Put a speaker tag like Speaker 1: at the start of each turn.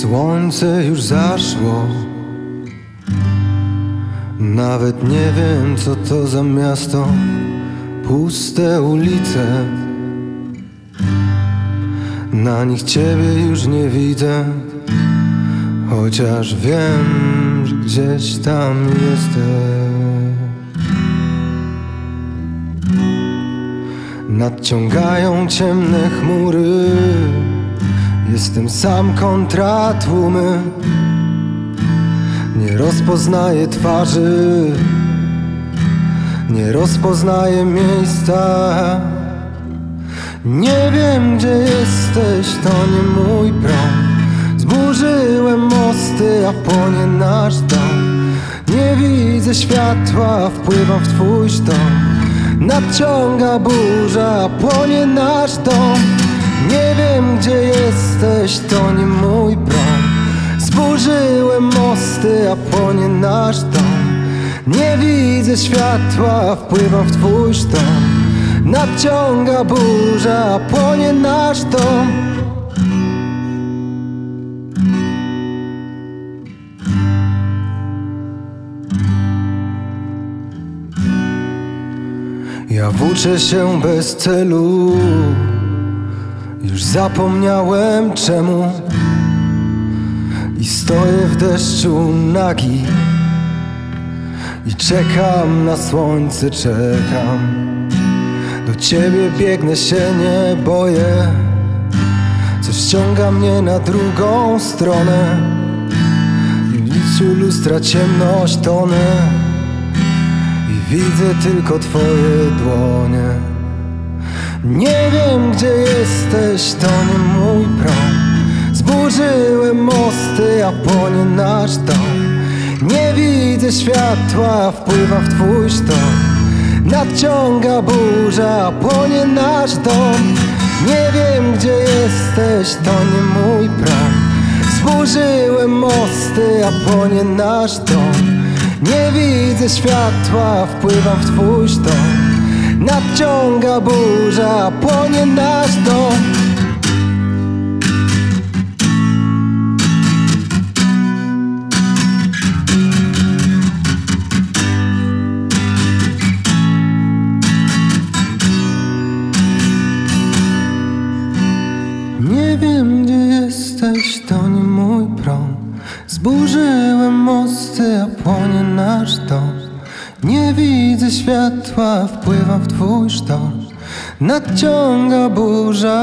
Speaker 1: Słońce już zaszło. Nawet nie wiem co to za miasto. Puste ulice. Na nich ciebie już nie widzę. Chociaż wiem, że gdzieś tam jesteś Nadciągają ciemne chmury Jestem sam kontra tłumy. Nie rozpoznaję twarzy Nie rozpoznaję miejsca. Nie wiem gdzie jesteś, to nie mój prom. Zburzyłem mosty, a płonie nasz dom. Nie widzę światła, wpływam w twój sztorm. Nadciąga burza, płonie nasz dom Nie wiem gdzie jesteś, to nie mój prom. Zburzyłem mosty, a płonie nasz dom. Nie widzę światła, wpływam w twój sztorm. Nadciąga burza, płonie nasz dom. Ja włóczę się bez celu Już zapomniałem czemu. I stoję w deszczu nagi. I czekam na słońce, czekam. Do ciebie biegnę się, nie boję. Coś ściąga mnie na drugą stronę. I w liczu lustra ciemność tonę Widzę tylko twoje dłonie jesteś, to nie mój prom. Zburzyłem mosty, a płonie nasz dom. Nie widzę światła, wpływa w twój sztorm. Nadciąga burza, a płonie nasz dom. Nie wiem gdzie jesteś, to nie mój prom. Zburzyłem mosty, a płonie nasz dom. Nie widzę światła, wpływam w twój sztorm Nadciąga burza, płonie nasz dom Zburzyłem mosty, a płonie nasz dom Nie widzę światła, wpływam w twój sztorm Nadciąga burza